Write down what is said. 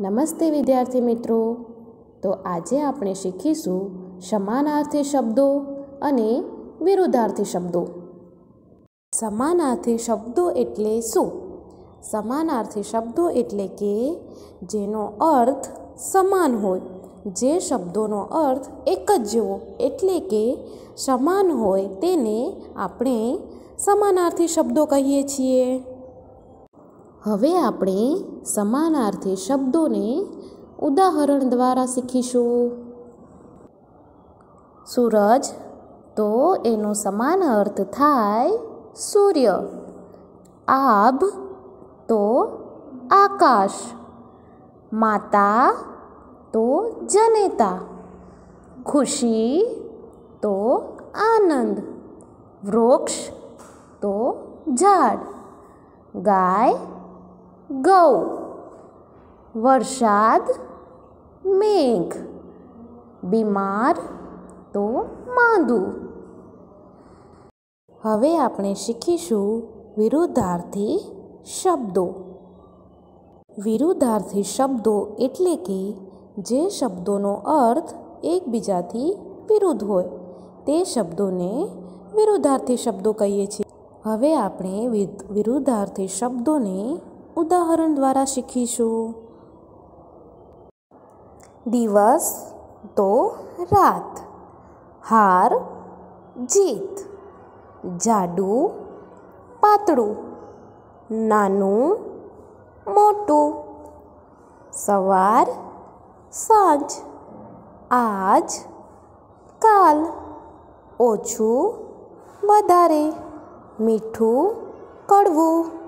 નમસ્તે વિદ્યાર્થી મિત્રો. તો આજે આપણે શીખીશું સમાનાર્થી શબ્દો અને વિરુદ્ધાર્થી શબ્દો. સમાનાર્થી શબ્દો એટલે શું? સમાનાર્થી શબ્દો એટલે કે જેનો અર્થ સમાન હોય. જે શબ્દોનો અર્થ એક જ જેવો એટલે કે સમાન હોય તેને આપણે સમાનાર્થી શબ્દો કહીએ છીએ. હવે આપણે સમાનાર્થી શબ્દોને ઉદાહરણ દ્વારા શીખીશું. સૂરજ, તો એનો સમાન અર્થ થાય સૂર્ય. આભ તો આકાશ. માતા, તો જનેતા. ખુશી, તો આનંદ. વૃક્ષ, તો ઝાડ. ગાય ગૌ. વરસાદ, મેઘ. બીમાર તો માંદું. હવે આપણે શીખીશું વિરુદ્ધાર્થી શબ્દો. વિરુદ્ધાર્થી શબ્દો એટલે કે જે શબ્દોનો અર્થ એકબીજાથી વિરુદ્ધ હોય, તે શબ્દોને વિરુદ્ધાર્થી શબ્દો કહીએ છીએ. હવે આપણે વિરુદ્ધાર્થી શબ્દોને ઉદાહરણ દ્વારા શીખીશું. દિવસ તો રાત. હાર, જીત. જાડું, પાતળું. નાનું, મોટું. સવાર, સાંજ. આજ, કાલ. ઓછું, વધારે. મીઠું, કડવું.